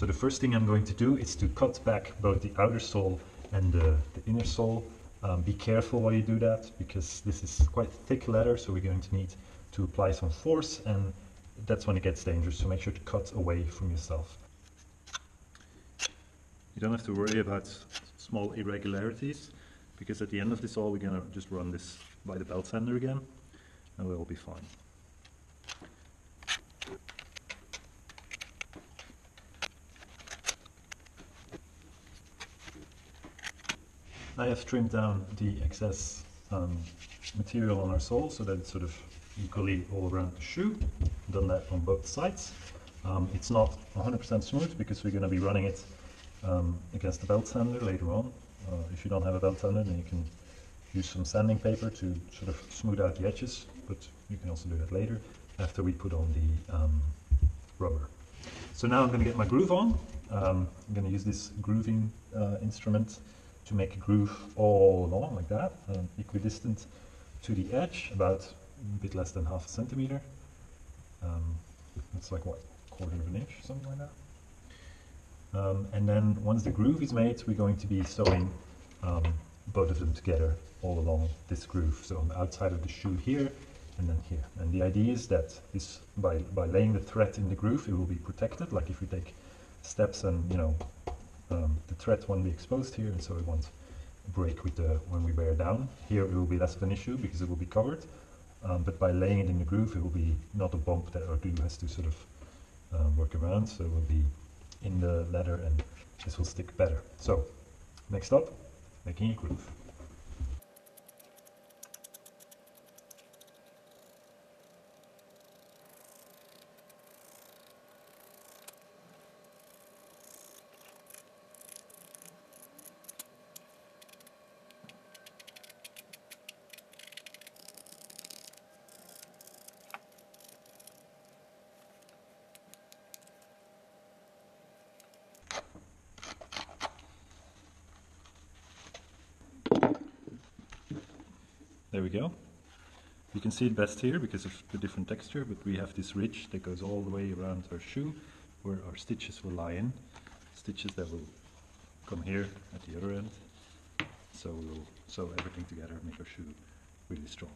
So the first thing I'm going to do is to cut back both the outer sole and the, the inner sole. Um, be careful while you do that because this is quite thick leather so we're going to need to apply some force and that's when it gets dangerous so make sure to cut away from yourself. You don't have to worry about small irregularities because at the end of this all we're going to just run this by the belt sander again and we'll be fine. I have trimmed down the excess um, material on our sole so that it's sort of equally all around the shoe. Done that on both sides. Um, it's not 100% smooth because we're going to be running it um, against the belt sander later on. Uh, if you don't have a belt sander then you can use some sanding paper to sort of smooth out the edges but you can also do that later after we put on the um, rubber. So now I'm going to get my groove on. Um, I'm going to use this grooving uh, instrument to make a groove all along like that, um, equidistant to the edge, about a bit less than half a centimeter. Um, that's like what, quarter of an inch, something like that. Um, and then once the groove is made, we're going to be sewing um, both of them together all along this groove. So on the outside of the shoe here, and then here. And the idea is that this, by, by laying the thread in the groove, it will be protected, like if we take steps and, you know, um, the thread won't be exposed here and so it won't break with the when we wear down. Here it will be less of an issue because it will be covered, um, but by laying it in the groove it will be not a bump that our glue has to sort of um, work around, so it will be in the leather and this will stick better. So, next up, making a groove. There we go. You can see it best here because of the different texture, but we have this ridge that goes all the way around our shoe where our stitches will lie in. Stitches that will come here at the other end. So we'll sew everything together, and make our shoe really strong.